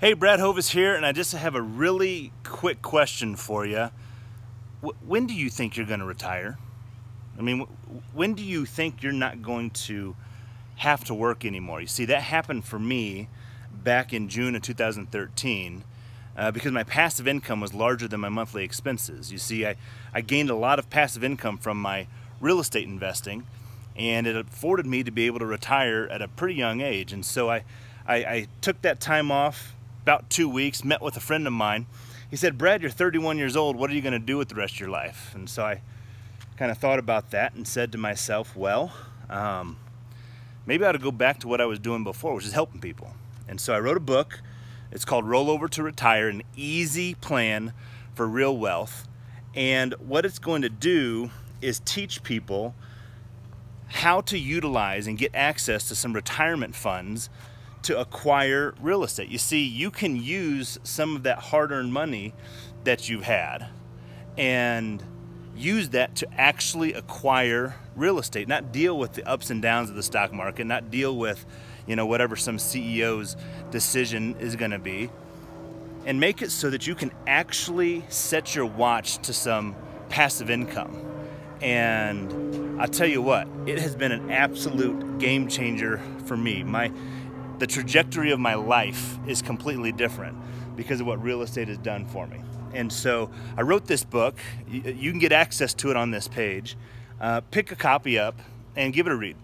Hey, Brad Hovis here, and I just have a really quick question for you. when do you think you're going to retire? I mean, when do you think you're not going to have to work anymore? You see, that happened for me back in June of 2013 uh, because my passive income was larger than my monthly expenses. You see, I, I gained a lot of passive income from my real estate investing, and it afforded me to be able to retire at a pretty young age. And so I, I, I took that time off about two weeks, met with a friend of mine. He said, Brad, you're 31 years old. What are you going to do with the rest of your life? And so I kind of thought about that and said to myself, well, um, maybe I ought to go back to what I was doing before, which is helping people. And so I wrote a book. It's called Rollover to Retire, an easy plan for real wealth. And what it's going to do is teach people how to utilize and get access to some retirement funds to acquire real estate. You see, you can use some of that hard earned money that you've had and use that to actually acquire real estate, not deal with the ups and downs of the stock market, not deal with, you know, whatever some CEO's decision is going to be, and make it so that you can actually set your watch to some passive income. And I tell you what, it has been an absolute game changer for me. My the trajectory of my life is completely different because of what real estate has done for me. And so I wrote this book. You can get access to it on this page. Uh, pick a copy up and give it a read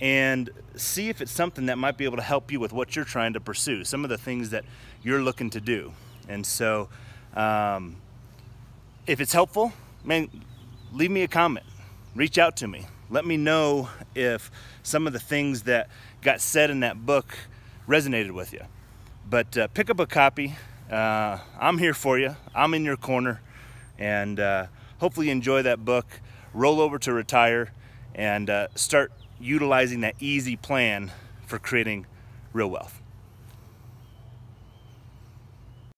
and see if it's something that might be able to help you with what you're trying to pursue, some of the things that you're looking to do. And so um, if it's helpful, man, leave me a comment, reach out to me. Let me know if some of the things that got said in that book resonated with you. But uh, pick up a copy. Uh, I'm here for you. I'm in your corner. And uh, hopefully enjoy that book. Rollover to retire and uh, start utilizing that easy plan for creating real wealth.